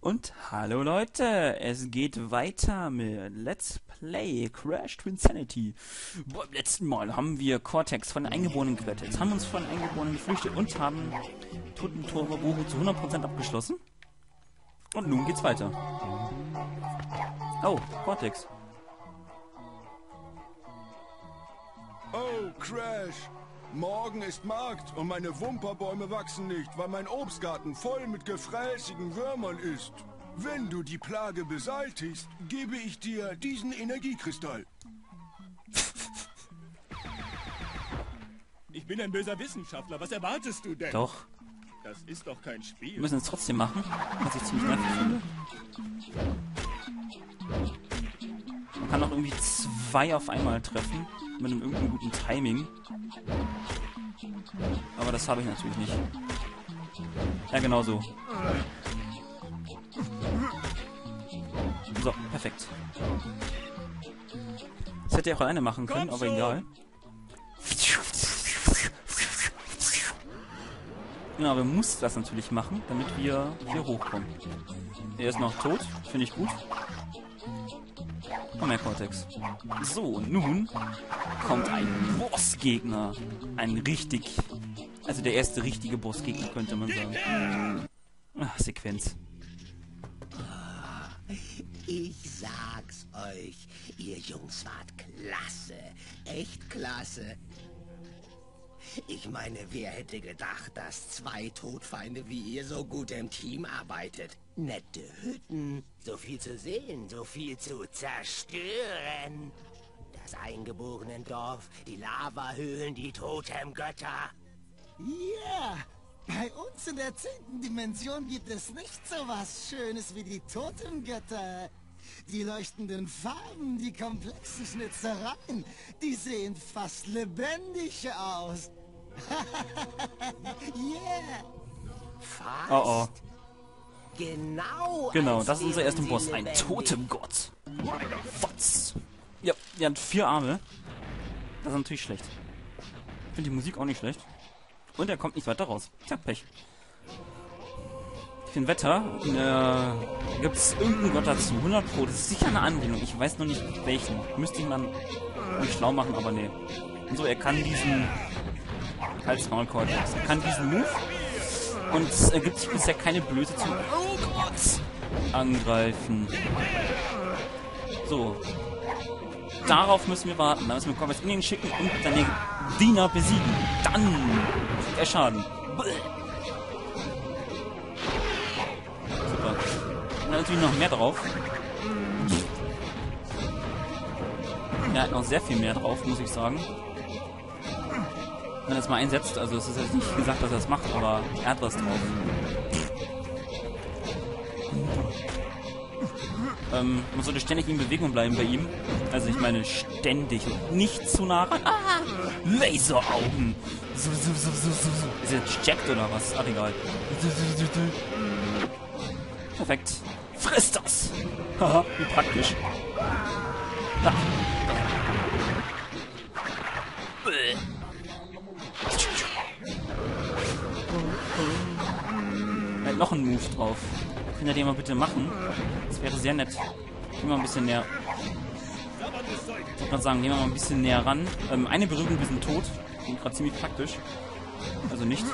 Und hallo Leute, es geht weiter mit Let's Play Crash Twinsanity. Beim letzten Mal haben wir Cortex von Eingeborenen gerettet. Haben uns von Eingeborenen geflüchtet und haben Totenturbo zu 100% abgeschlossen. Und nun geht's weiter. Oh, Cortex. Oh, Crash! Morgen ist Markt und meine Wumperbäume wachsen nicht, weil mein Obstgarten voll mit gefräßigen Würmern ist. Wenn du die Plage beseitigst, gebe ich dir diesen Energiekristall. Ich bin ein böser Wissenschaftler. Was erwartest du denn? Doch. Das ist doch kein Wir Spiel. müssen es trotzdem machen, was ich ziemlich nervig finde. Man kann auch irgendwie zwei auf einmal treffen, mit einem irgendeinem guten Timing. Aber das habe ich natürlich nicht. Ja, genau so. So, perfekt. Das hätte ich auch alleine machen können, aber egal. Genau, wir mussten das natürlich machen, damit wir hier hochkommen. Er ist noch tot, finde ich gut. Komm her, Cortex. So, und nun kommt ein Bossgegner. Ein richtig... Also der erste richtige Bossgegner, könnte man sagen. Ach, Sequenz. Ich sag's euch, ihr Jungs wart klasse, echt klasse. Ich meine, wer hätte gedacht, dass zwei Todfeinde wie ihr so gut im Team arbeitet? Nette Hütten, so viel zu sehen, so viel zu zerstören. Das eingeborenen Dorf, die Lavahöhlen, die Totemgötter. Ja, bei uns in der zehnten Dimension gibt es nicht so was Schönes wie die Totemgötter. Die leuchtenden Farben, die komplexen Schnitzereien, die sehen fast lebendig aus. Yeah. Fast. Oh oh. Genau. Genau, das ist unser erster Boss. Ein. Totemgott. Was? Ja, der hat vier Arme. Das ist natürlich schlecht. Ich finde die Musik auch nicht schlecht. Und er kommt nicht weiter raus. Tja, Pech. Für ein Wetter äh, gibt es irgendeinen Gott dazu. 100 Pro. Das ist sicher eine Anlehnung. Ich weiß noch nicht welchen. Müsste ich mich schlau machen, aber nee. Und so, er kann diesen... Halt's Maul, Cortex. Er kann diesen Move. Und es ergibt sich bisher keine Blöße Gott! Angreifen. So. Darauf müssen wir warten. Da müssen wir Cortex in ihn schicken und seine Diener besiegen. Dann kriegt er Schaden. Super. Und dann natürlich noch mehr drauf. Er hat noch sehr viel mehr drauf, muss ich sagen. Wenn er es mal einsetzt, also es ist jetzt nicht gesagt, dass er es macht, aber er hat was drauf. Ähm, man sollte ständig in Bewegung bleiben bei ihm. Also ich meine ständig und nicht zu nah ran. Ah! Laseraugen! So, so, so, so, so, so. Ist jetzt Jacked oder was? Ach egal. Perfekt. Friss das! Haha, wie praktisch. Da. Er hat noch einen Move drauf. Könnt ihr den mal bitte machen? Das wäre sehr nett. Gehen wir mal ein bisschen näher. Ich wollte gerade sagen, gehen wir mal ein bisschen näher ran. Ähm, eine Berührung, wir sind tot. Klingt gerade ziemlich praktisch. Also nicht.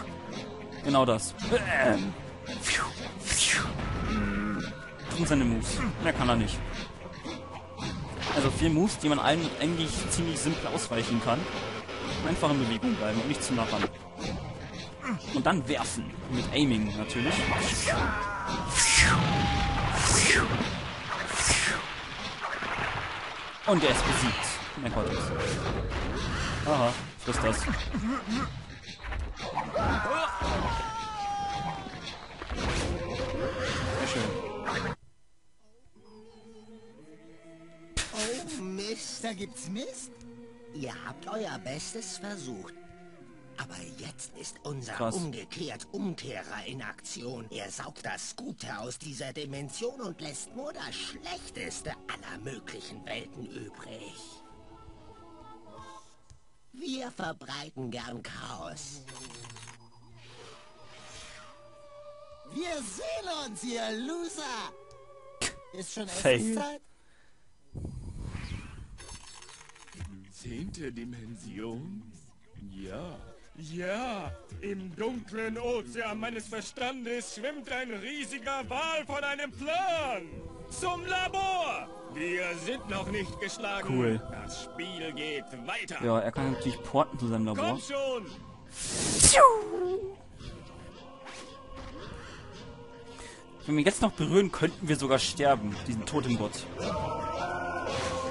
Genau das. Bäm. Das sind seine Moves. Mehr kann er nicht. Also vier Moves, die man allen eigentlich ziemlich simpel ausweichen kann. Einfach in Bewegung bleiben und nicht zu nah ran. Und dann werfen. Mit Aiming natürlich. Und er ist besiegt. Mein Gott. Aha, friss das. Sehr schön. Oh Mist. Da gibt's Mist? Ihr habt euer Bestes versucht. Aber jetzt ist unser Krass. umgekehrt Umkehrer in Aktion. Er saugt das Gute aus dieser Dimension und lässt nur das Schlechteste aller möglichen Welten übrig. Wir verbreiten gern Chaos. Wir sehen uns, ihr Loser. Ist schon. Essenszeit? Zehnte Dimension? Ja. Ja, im dunklen Ozean meines Verstandes schwimmt ein riesiger Wal von einem Plan. Zum Labor! Wir sind noch nicht geschlagen. Cool. Das Spiel geht weiter. Ja, er kann natürlich porten zu seinem Labor. Komm schon! Wenn wir jetzt noch berühren, könnten wir sogar sterben, diesen Totemgott.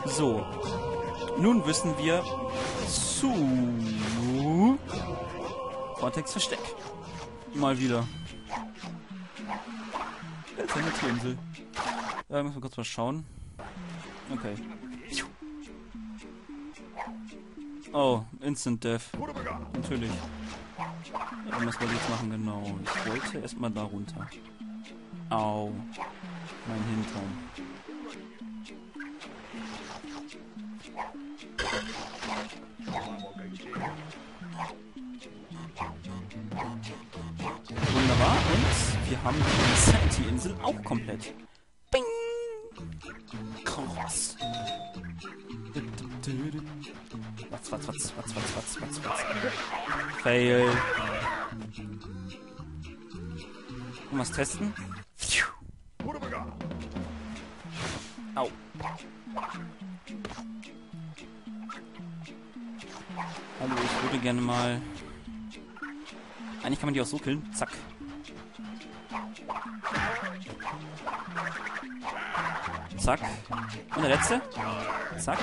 So. Nun wissen wir zu Cortex Versteck. Mal wieder. Jetzt eine Tierinsel. Da müssen wir kurz mal schauen. Okay. Oh, Instant Death. Natürlich. Ja, was wollte ich jetzt machen? Genau. Ich wollte erstmal da runter. Au. Mein Hintern. Wunderbar. Und wir haben die Insanity-Insel auch komplett. Bing! Krass. Watz, watz, watz, watz, watz, watz, watz, watz. Fail. Und was testen? Au. Hallo, ich würde gerne mal... Eigentlich kann man die auch so killen. Zack. Zack. Und der letzte. Zack.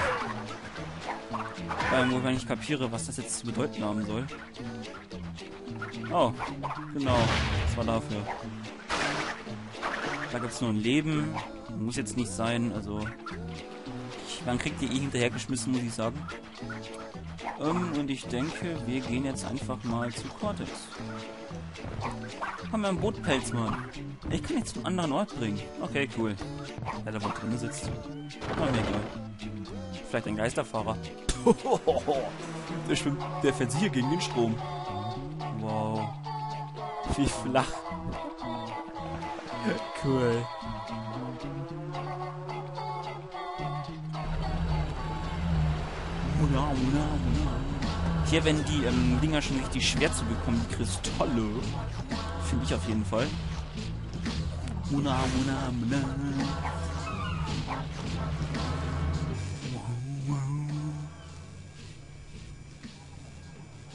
Wo ich nicht kapiere, was das jetzt zu bedeuten haben soll. Oh, genau. Das war dafür. Da gibt es nur ein Leben. Muss jetzt nicht sein, also... Man kriegt die eh hinterhergeschmissen, muss ich sagen. Ähm, und ich denke, wir gehen jetzt einfach mal zu Cortex. Haben wir einen Bootpelz, Mann. Ich kann jetzt zum anderen Ort bringen. Okay, cool. Der da wohl drin sitzt. Na, mir egal. Vielleicht ein Geisterfahrer. der schwimmt, der fährt hier gegen den Strom. Wow. Wie flach. cool. Muna, muna. Hier werden die ähm, Dinger schon richtig schwer zu bekommen, die Kristalle. Finde ich auf jeden Fall. Muna, muna, muna.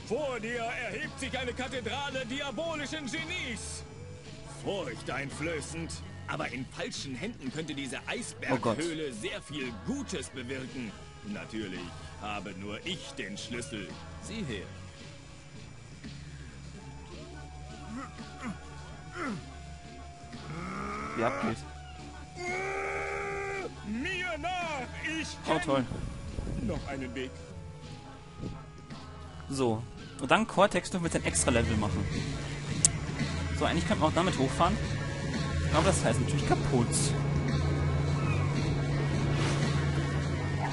Vor dir erhebt sich eine Kathedrale diabolischen Genies. Furchteinflößend. Aber in falschen Händen könnte diese Eisberghöhle sehr viel Gutes bewirken. Natürlich habe nur ich den Schlüssel. Sieh her. Wie abgeht. Mir nach! Ich Oh, toll. noch einen Weg. So. Und dann Cortex dürfen wir jetzt ein extra Level machen. So, eigentlich könnte man auch damit hochfahren. Aber das heißt natürlich kaputt.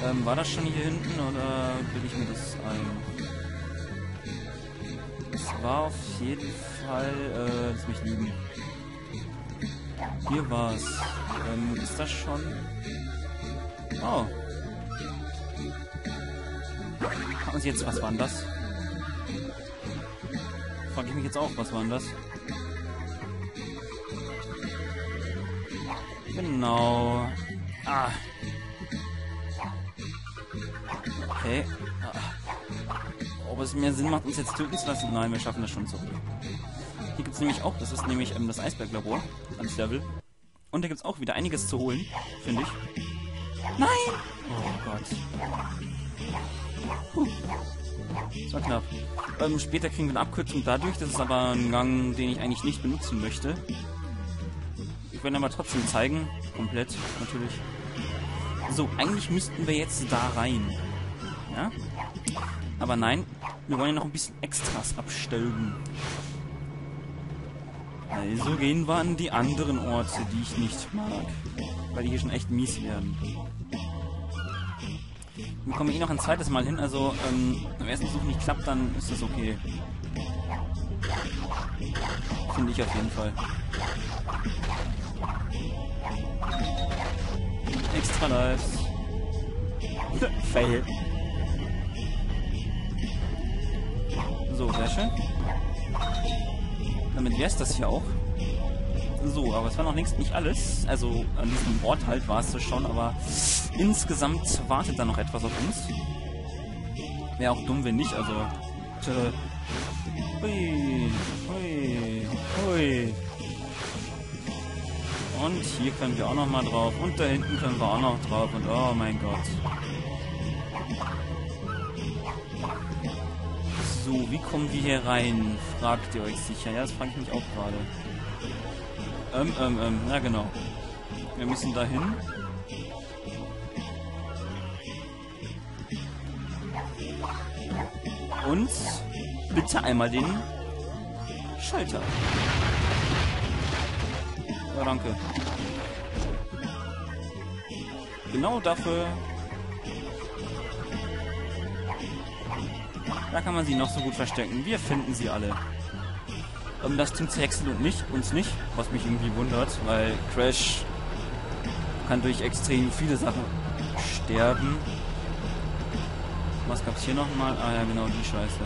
Ähm, war das schon hier hinten oder will ich mir das ein? Es war auf jeden Fall, äh, lass mich liegen. Hier war's. Ähm, ist das schon? Oh. Sie jetzt, was war denn das? Frag ich mich jetzt auch, was war denn das? Genau. Ah. Es mehr Sinn macht, uns jetzt töten zu lassen? Nein, wir schaffen das schon zurück. Hier gibt es nämlich auch, das ist nämlich ähm, das Eisberglabor als Level. Und da gibt es auch wieder einiges zu holen, finde ich. Nein! Oh Gott. Puh. Das war knapp. Ähm, später kriegen wir eine Abkürzung dadurch, das ist aber ein Gang, den ich eigentlich nicht benutzen möchte. Ich werde aber trotzdem zeigen. Komplett, natürlich. So, eigentlich müssten wir jetzt da rein. Ja? Aber nein, wir wollen ja noch ein bisschen Extras abstellen. Also gehen wir an die anderen Orte, die ich nicht mag. Weil die hier schon echt mies werden. Wir kommen eh noch ein zweites Mal hin, also ähm, wenn ersten Versuch nicht klappt, dann ist das okay. Finde ich auf jeden Fall. Extra Lives. Fail. So, sehr schön. Damit wäre es das hier auch. So, aber es war noch längst nicht alles. Also an diesem Ort halt war es schon, aber insgesamt wartet da noch etwas auf uns. Wäre auch dumm, wenn nicht, also... Tö. Hui, hui, hui. Und hier können wir auch noch mal drauf. Und da hinten können wir auch noch drauf. Und oh mein Gott. So, wie kommen wir hier rein? Fragt ihr euch sicher. Ja, das frage ich mich auch gerade. Ähm, ähm, ähm, ja genau. Wir müssen dahin. Und bitte einmal den Schalter. Ja, danke. Genau dafür. Da kann man sie noch so gut verstecken. Wir finden sie alle. Ähm, das tut Hexel und nicht, uns nicht, was mich irgendwie wundert, weil Crash kann durch extrem viele Sachen sterben. Was gab's hier nochmal? Ah ja, genau, die Scheiße.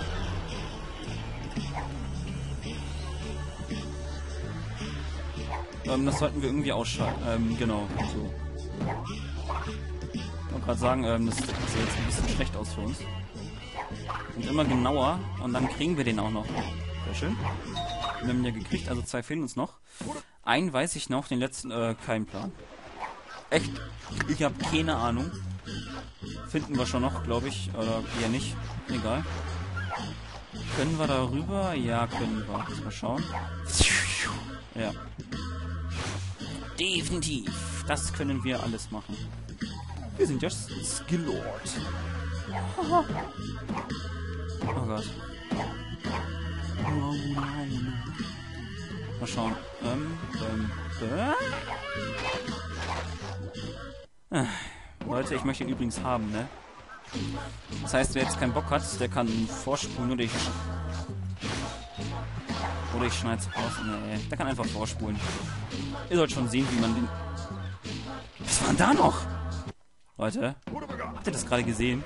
Ähm, das sollten wir irgendwie ausschalten. Ähm, genau, so. Ich wollte gerade sagen, ähm, das sieht jetzt ein bisschen schlecht aus für uns. Und immer genauer und dann kriegen wir den auch noch. Sehr schön. Wir haben ja gekriegt, also zwei fehlen uns noch. Einen weiß ich noch, den letzten, äh, kein Plan. Echt? Ich habe keine Ahnung. Finden wir schon noch, glaube ich. Oder eher nicht. Egal. Können wir darüber? Ja, können wir. Mal schauen. Ja. Definitiv. Das können wir alles machen. Wir sind ja Skillord. Oh Gott. Mal schauen. Ähm, ähm, äh? Äh, Leute, ich möchte ihn übrigens haben, ne? Das heißt, wer jetzt keinen Bock hat, der kann vorspulen oder ich... Oder ich schneid's raus. Nee, der kann einfach vorspulen. Ihr sollt schon sehen, wie man den... Was war denn da noch? Leute, habt ihr das gerade gesehen?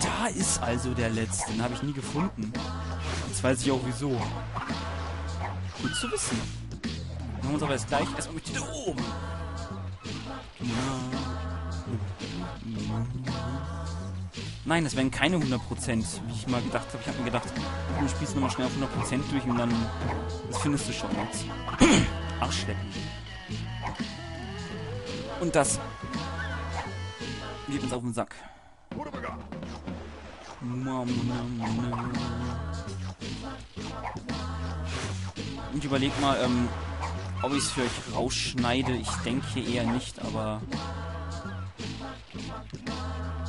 Da ist also der letzte. Den habe ich nie gefunden. Jetzt weiß ich auch wieso. Gut zu wissen. Wir haben uns aber jetzt gleich erstmal mit da oben. Nein, das wären keine 100%, wie ich mal gedacht habe. Ich habe mir gedacht, du spielst nochmal schnell auf 100% durch und dann... Das findest du schon jetzt. Arschlecken. Und das geht uns auf den Sack. Und überleg mal, ähm, ob ich es für euch rausschneide. Ich denke eher nicht, aber...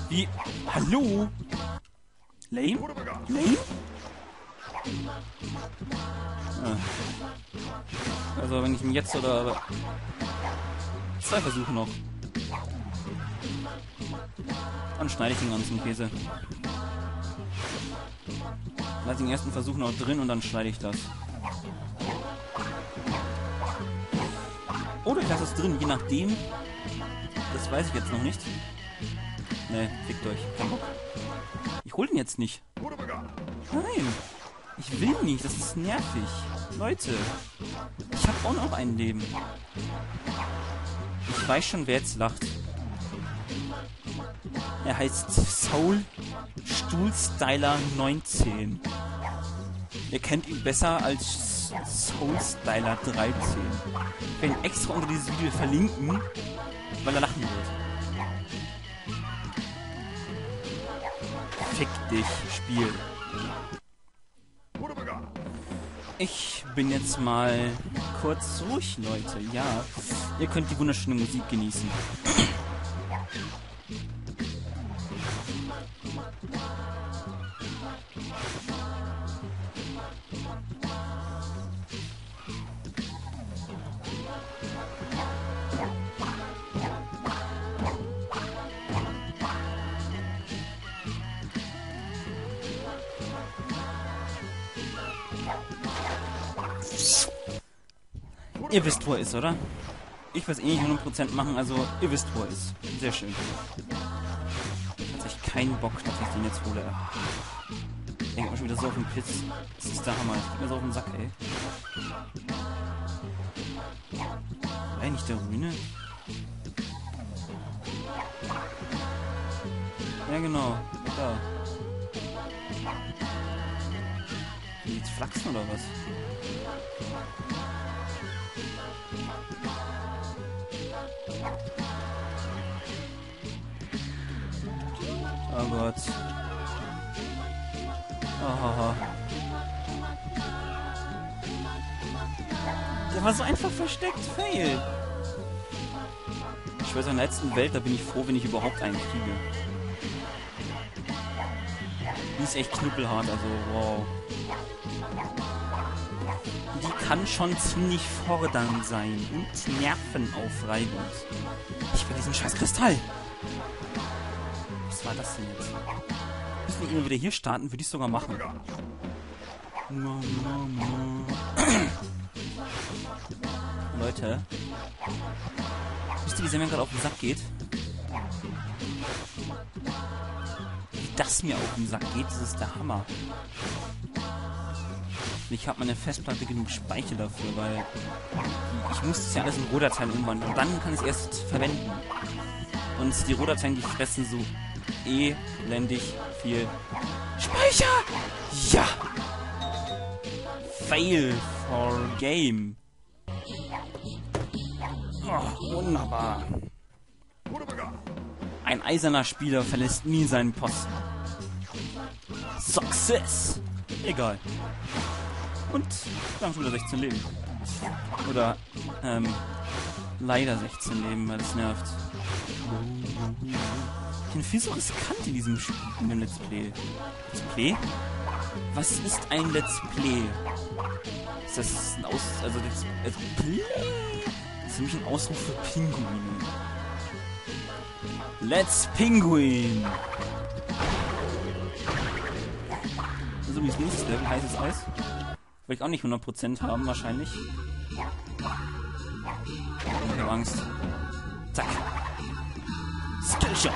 Wie? Hallo? Lame? Lame? Ah. Also wenn ich ihn jetzt oder... Zwei Versuche noch. Dann schneide ich den ganzen Käse. Lass den ersten Versuch noch drin und dann schneide ich das. Oder ich lasse es drin, je nachdem. Das weiß ich jetzt noch nicht. Ne, fickt euch. Kein Bock. Ich hol den jetzt nicht. Nein. Ich will nicht. Das ist nervig. Leute. Ich habe auch noch ein Leben. Ich weiß schon, wer jetzt lacht. Er heißt Soul Stuhlstyler 19. Ihr kennt ihn besser als Soul Styler 13. Ich werde ihn extra unter dieses Video verlinken, weil er lachen wird. Fick dich, Spiel. Ich bin jetzt mal kurz ruhig, Leute. Ja, ihr könnt die wunderschöne Musik genießen. Ihr wisst, wo er ist, oder? Ich weiß eh nicht 100% machen, also ihr wisst, wo er ist. Sehr schön. Tatsächlich keinen Bock, dass ich den jetzt hole. Ich denke mal schon wieder so auf den Piss. Das ist der Hammer. Ich geh mir so auf den Sack, ey. Nicht der Ruine? Ja, genau. Da. Jetzt flachsen oder was? Oh Gott. Oh. Der war so einfach versteckt. Fail. Ich weiß, in der letzten Welt, da bin ich froh, wenn ich überhaupt einen kriege. Die ist echt knüppelhart, also wow. Die kann schon ziemlich fordernd sein und nervenaufreibend. Ich will diesen scheiß Kristall. Was war das denn jetzt? Müssen wir immer wieder hier starten? Würde ich sogar machen. Leute. Wisst ihr, wie sehr mir gerade auf den Sack geht? Wie das mir auf den Sack geht, das ist der Hammer. Ich habe meine Festplatte genug Speicher dafür, weil ich muss das ja alles in Rohdateien umwandeln. Und dann kann ich es erst verwenden. Und die Rohdateien, die fressen so elendig viel Speicher. Ja. Fail for game. Oh, wunderbar. Ein eiserner Spieler verlässt nie seinen Posten. Success! Egal. Und wir haben schon wieder 16 Leben. Oder, ähm, leider 16 Leben, weil das nervt. Ich bin viel so riskant in diesem Spiel, in dem Let's Play. Let's Play? Was ist ein Let's Play? Ist das ein Aus... also Let's, Let's Play? Das ist mich ein Ausruf für Pinguine. Let's Pinguin! So wie das nächste Level, heißes Eis. Will ich auch nicht 100% haben, wahrscheinlich. Ich hab Angst. Zack. Skillshot.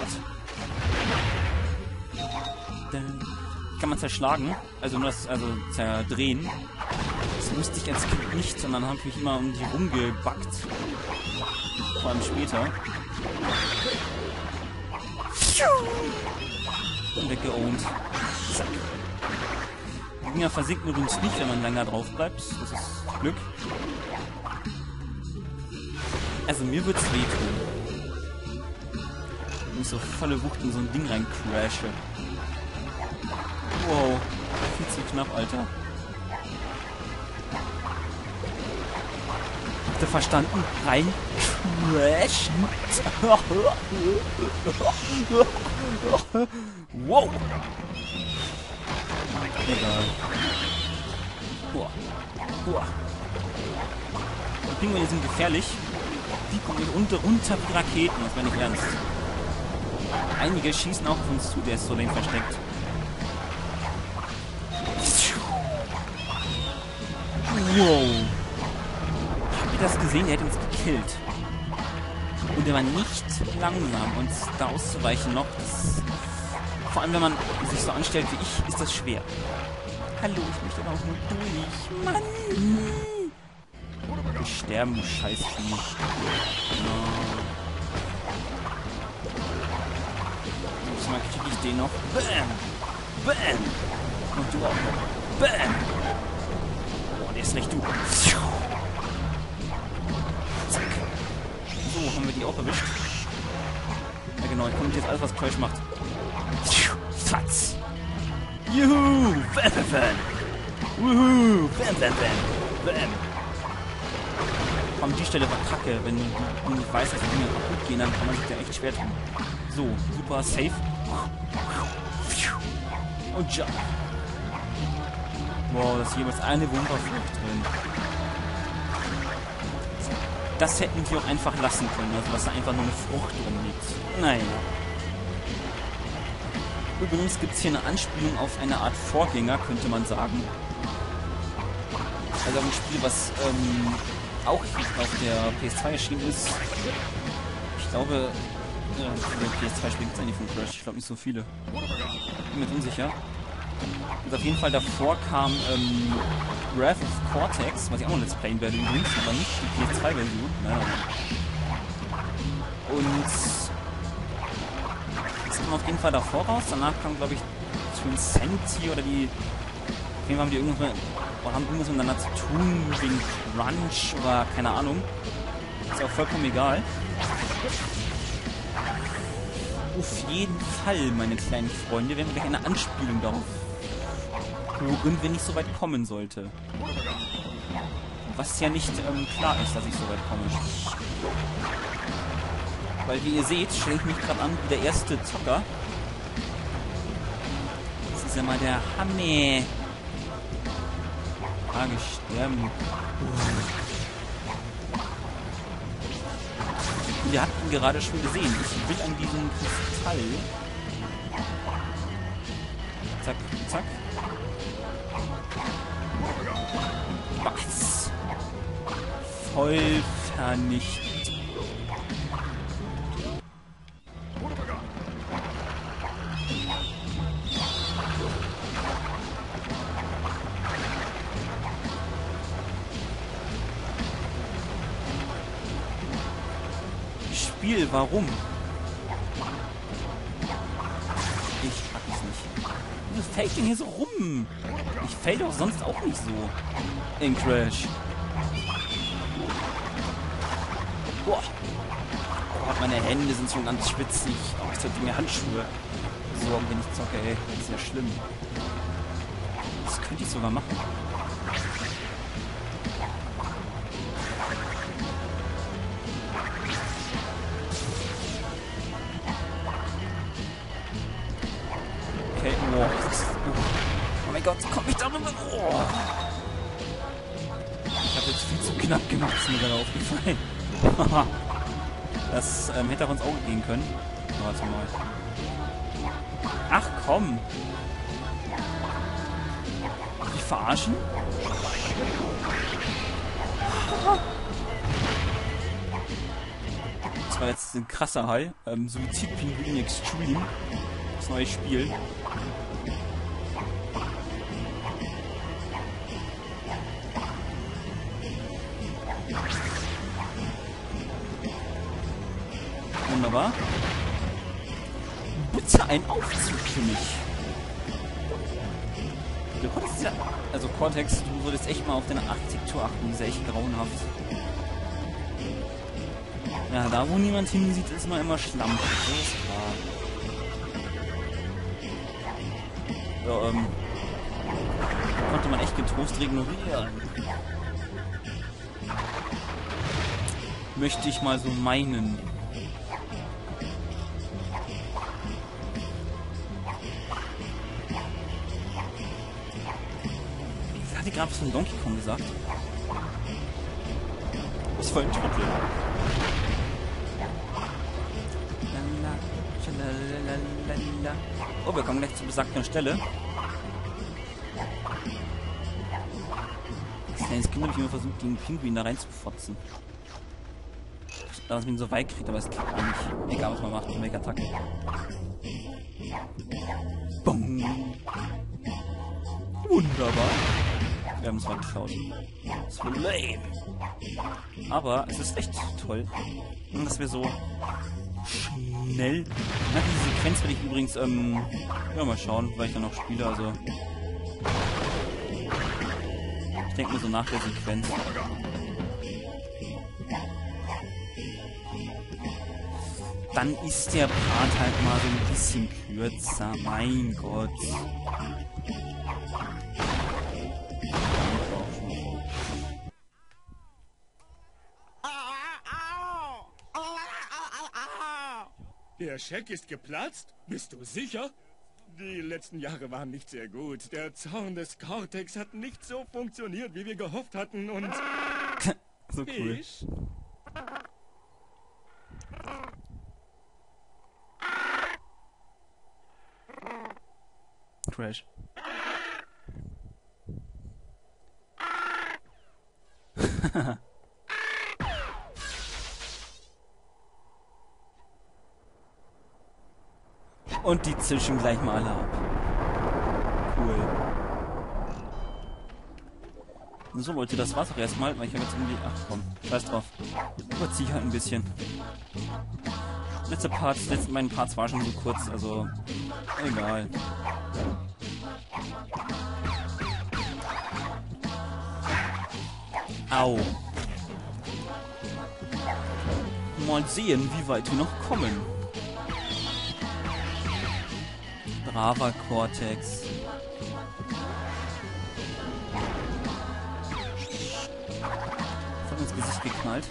Kann man zerschlagen. Also nur das, also zerdrehen. Das wusste ich als Kind nicht, sondern habe mich immer um die rumgebackt. Vor allem später. Und weggeohnt. Zack. Die Dinger versinken übrigens nicht, wenn man länger drauf bleibt. Das ist Glück. Also mir wird's wehtun. Wenn ich so volle Wucht in so ein Ding rein crashe. Wow. Viel zu knapp, Alter. Habt ihr verstanden? Rein crashen. wow. Egal. Boah. Boah. Die Pinguine sind gefährlich. Die kommen unter, runter wie Raketen, das meine ich ernst. Einige schießen auch auf uns zu, der ist so lame versteckt. Wow. Habt ihr das gesehen? Der hat uns gekillt. Und er war nicht langsam. Und da auszuweichen noch, das vor allem, wenn man sich so anstellt wie ich, ist das schwer. Hallo, ich möchte auch nur durch. Mann! Wir sterben, du Scheißvieh. Ja. Diesmal krieg ich den noch. Bam! Bam! Und du auch noch. Bam! Boah, der ist recht du. Zack. So, haben wir die auch erwischt. Ja genau, ich kommt jetzt alles, was Crash macht. Fatz. Juhu! Bam, bam, bam. Wuhu! Bam, bam, bam. Bam. Allem die Stelle war kacke. Wenn du, du nicht weißt, dass die Dinge kaputt gehen, dann kann man sich da echt schwer tun. So, super safe. Und jump. Wow, da ist jeweils eine Wumperfrucht drin. Das hätten wir auch einfach lassen können, also dass da einfach nur eine Frucht drin liegt. Naja. Übrigens gibt es hier eine Anspielung auf eine Art Vorgänger, könnte man sagen. Also ein Spiel, was ähm, auch auf der PS2 erschienen ist. Ich glaube, äh, wie viele PS2-Spiele gibt es eigentlich von Crash? Ich glaube nicht so viele. Bin mir unsicher. Und auf jeden Fall davor kam ähm, Wrath of Cortex, was ich auch noch Let's Playen werde übrigens, aber nicht die PS2-Version. Nein, nein. Und das kam auf jeden Fall davor raus. Danach kam, glaube ich, Twinsanity oder die. Auf jeden Fall haben die irgendwas, mit, haben irgendwas miteinander zu tun, wegen Crunch oder keine Ahnung. Ist ja auch vollkommen egal. Auf jeden Fall, meine kleinen Freunde, werden wir gleich eine Anspielung darauf hören, wenn ich so weit kommen sollte. Was ja nicht ähm, klar ist, dass ich so weit komme. Weil wie ihr seht, stelle ich mich gerade an wie der erste Zocker. Das ist ja mal der Hammer. Frage sterben. Wir hatten gerade schon gesehen. Ich will an diesem Kristall. Zack, zack. Was? Voll vernichtet. Warum? Ich pack es nicht. Wieso fällt denn hier so rum? Ich fällt doch sonst auch nicht so. In Crash. Boah. Gott, meine Hände sind schon ganz schwitzig. Oh, ich sollte mir Handschuhe besorgen, wenn ich zocke, ey. Das ist ja schlimm. Das könnte ich sogar machen. Mein Gott, komm ich darüber. Oh. Ich habe jetzt viel zu knapp gemacht, ist mir gerade aufgefallen. das ähm, hätte auch ins Auge gehen können. Warte mal. Ach komm. Ich verarschen? Das war jetzt ein krasser High. Ähm, Suizidpinguin Extreme. Das neue Spiel. Wunderbar. Bitte ein Aufzug für mich. Du konntest ja... Also Cortex, du würdest echt mal auf deine Architektur achten. Die ist echt grauenhaft. Ja, da wo niemand hinsieht, ist man immer Schlamm. Das ist klar. Ja, ähm... Konnte man echt getrost ignorieren. Möchte ich mal so meinen. Gerade was von Donkey Kong gesagt. Was für ein Trottel. Oh, wir kommen gleich zur besagten Stelle. Das kleine Kind habe ich immer versucht, den Pinguin da reinzufotzen. Dass man ihn so weit kriegt, aber es kriegt man nicht. Egal, was man macht, welcher Attacke. Bong. Wunderbar. Wir haben es mal geschaut. Das war lame. Aber es ist echt toll, dass wir so schnell. Nach dieser Sequenz werde ich übrigens, ähm, ja, mal schauen, weil ich dann noch spiele, also. Ich denke mir so nach der Sequenz. Dann ist der Part halt mal so ein bisschen kürzer. Mein Gott. Der Scheck ist geplatzt? Bist du sicher? Die letzten Jahre waren nicht sehr gut. Der Zorn des Cortex hat nicht so funktioniert, wie wir gehofft hatten und... So cool. Ich? Crash. Und die zischen gleich mal alle ab. Cool. So, Leute, das war's auch erstmal, weil ich habe jetzt irgendwie... Ach komm, scheiß drauf. Überziehe ich halt ein bisschen. Letzte Parts, letzten beiden Parts war schon so kurz, also... Egal. Au. Mal sehen, wie weit wir noch kommen. Braver Cortex. Das hat ins Gesicht geknallt.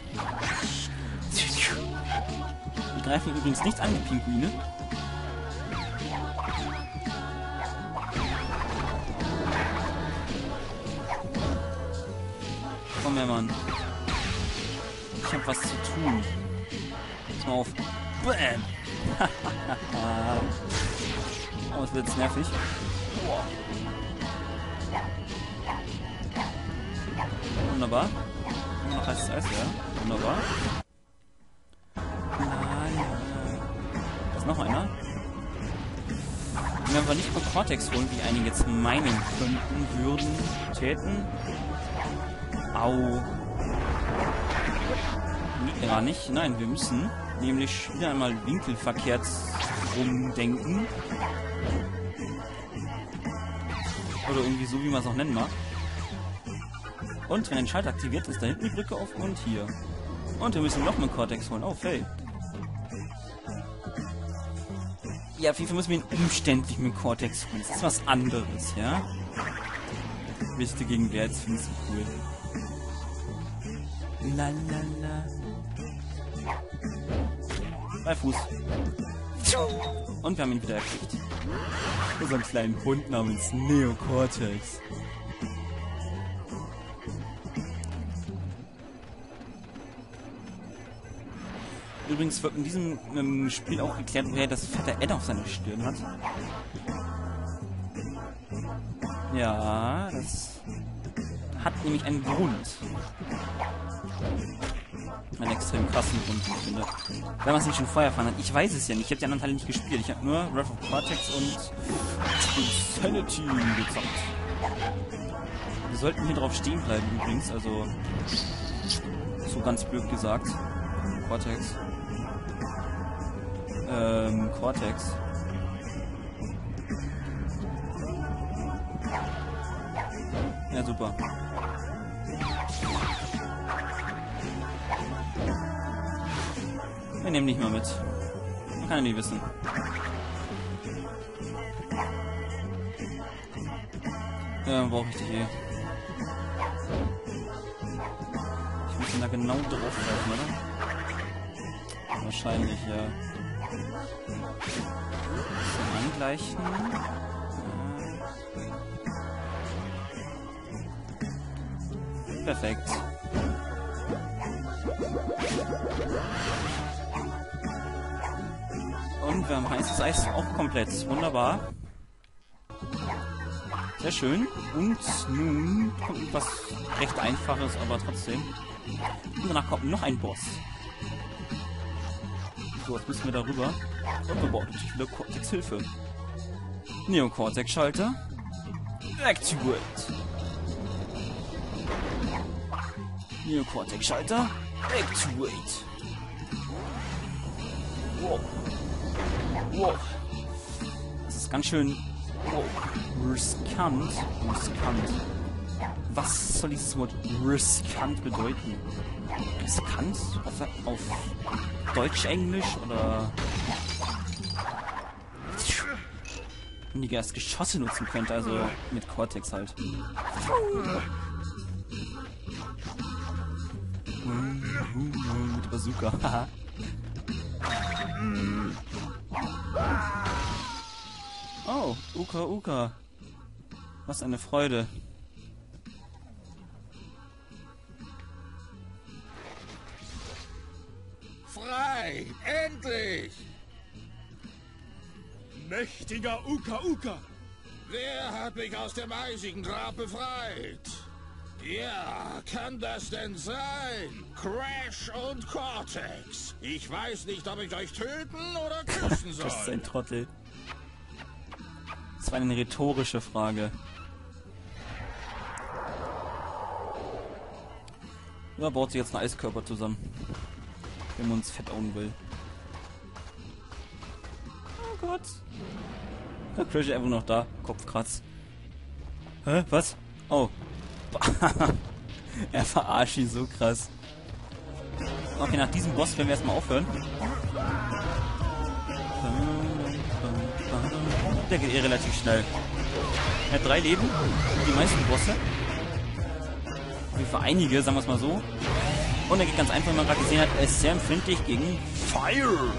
Die greifen übrigens nicht an, die Pinguine. Komm her, Mann. Ich hab was zu tun. Pass mal auf. Bam! oh, es wird jetzt nervig. Wunderbar. Noch heißes Eis, ja. Wunderbar. Da ist noch einer. Werden wir nicht von Cortex holen, wie einige jetzt meinen könnten, würden, täten. Au. Nee, gar nicht. Nein, wir müssen nämlich wieder einmal winkelverkehrt rumdenken. Oder irgendwie so, wie man es auch nennen mag. Und wenn ein Schalter aktiviert ist, da hinten die Brücke auf und hier. Und wir müssen noch einen Cortex holen. Oh, Faye. Ja, auf jeden Fall müssen wir ihn umständlich mit Cortex holen. Das ist was anderes, ja? Wisst ihr gegen wer jetzt findest du cool. Lalala. Bei Fuß. Und wir haben ihn wieder erkriegt. Unseren kleinen Hund namens Neocortex. Übrigens wird in diesem ähm, Spiel auch geklärt, woher das fette N auf seiner Stirn hat. Ja, das hat nämlich einen Grund. Einen extrem krassen Grund, ich finde. Wenn man es nicht schon vorher erfahren hat. Ich weiß es ja nicht. Ich habe die anderen Teile nicht gespielt. Ich habe nur Wrath of Cortex und Insanity gezockt. Wir sollten hier drauf stehen bleiben übrigens. Also, so ganz blöd gesagt. Cortex. Ähm, Cortex. Ja, super. Wir nehmen nicht mal mit. Man kann ja nie wissen. Ja, brauche ich dich eh. Ich muss da genau drauf treffen, oder? Wahrscheinlich, ja. Bisschen angleichen. Ja. Perfekt. Und wir haben heißes Eis auch komplett. Wunderbar. Sehr schön. Und nun kommt etwas recht Einfaches, aber trotzdem. Und danach kommt noch ein Boss. So, jetzt müssen wir darüber. Und wir brauchen natürlich wieder Cortex-Hilfe. Neo-Cortex-Schalter. Activate. Neo-Cortex-Schalter. Activate. Wow. Wow. Das ist ganz schön riskant. Riskant. Was soll dieses Wort riskant bedeuten? Riskant? Auf, auf Deutsch-Englisch oder... Wenn die erst Geschosse nutzen könnte, also mit Cortex halt. mit Bazooka. Oh, Uka Uka. Was eine Freude. Frei! Endlich! Mächtiger Uka Uka! Wer hat mich aus dem eisigen Grab befreit? Ja, kann das denn sein? Crash und Cortex. Ich weiß nicht, ob ich euch töten oder küssen soll. Das ist ein Trottel. Das war eine rhetorische Frage. Ja, baut sich jetzt ein Eiskörper zusammen. Wenn man uns fett augen will. Oh Gott. Der Crash ist einfach noch da. Kopfkratz. Hä? Was? Oh. er verarscht ihn so krass. Okay, nach diesem Boss werden wir erstmal aufhören. Der geht eh relativ schnell. Er hat drei Leben, die meisten Bosse. Jeden Fall einige, sagen wir es mal so. Und er geht ganz einfach, wie man gerade gesehen hat, er ist sehr empfindlich gegen Fire.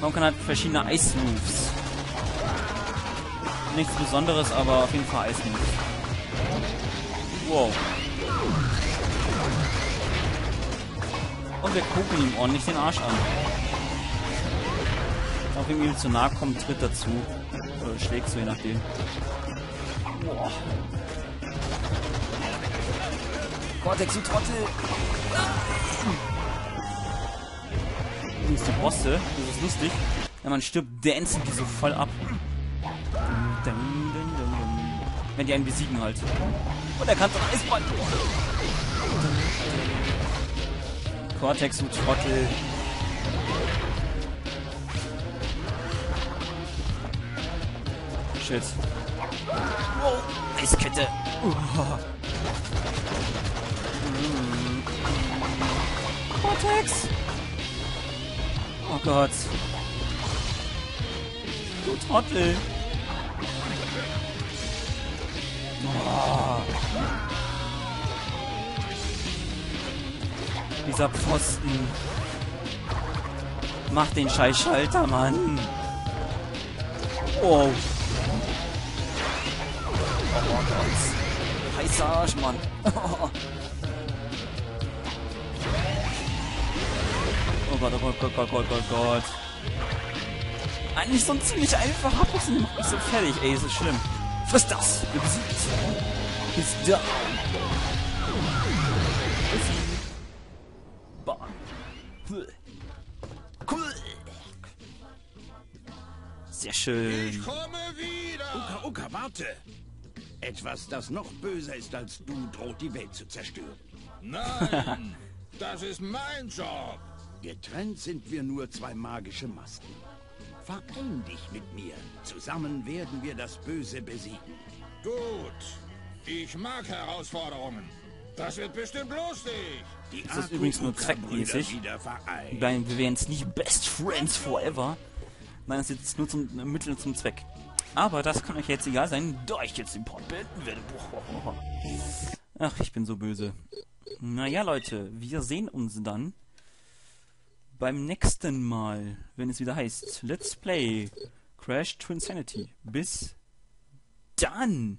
Man kann halt verschiedene Ice-Moves. Nichts Besonderes, aber auf jeden Fall Ice-Moves. Wow. Und wir gucken ihm ordentlich den Arsch an. Auch wenn ihm zu nahe kommt, tritt dazu. Oder schlägt so, je nachdem. Boah. Cortex, du Trottel! Übrigens die Bosse, das ist lustig. Ja, man stirbt, dancen die so voll ab. Wenn die einen besiegen halt. Und er kann so ein Eisball. Cortex, du Trottel. Shit. Wow, Eiskette. Uh. Cortex. Oh Gott. Du Trottel. Oh. Dieser Pfosten. Mach den Scheißschalter, Mann. Wow. Oh Gott. Heißer Arsch, Mann. Oh Gott, oh Gott, oh Gott, oh Gott, oh Gott. Eigentlich so ein ziemlich einfacher und macht mich so fertig. Ey, ist das schlimm. Was das? Ist da. Sehr schön. Ich komme wieder! Uka, Uka, warte! Etwas, das noch böser ist als du, droht die Welt zu zerstören. Nein! das ist mein Job! Getrennt sind wir nur zwei magische Masken. Verein dich mit mir. Zusammen werden wir das Böse besiegen. Gut. Ich mag Herausforderungen. Das wird bestimmt lustig. Die Das ist übrigens nur zweckmäßig. Weil wir wären jetzt nicht Best Friends Forever. Nein, das ist jetzt nur zum äh, Mittel zum Zweck. Aber das kann euch jetzt egal sein, da ich jetzt den Pod beenden werde. Ach, ich bin so böse. Naja, Leute, wir sehen uns dann beim nächsten Mal, wenn es wieder heißt Let's Play Crash to Insanity. Bis dann!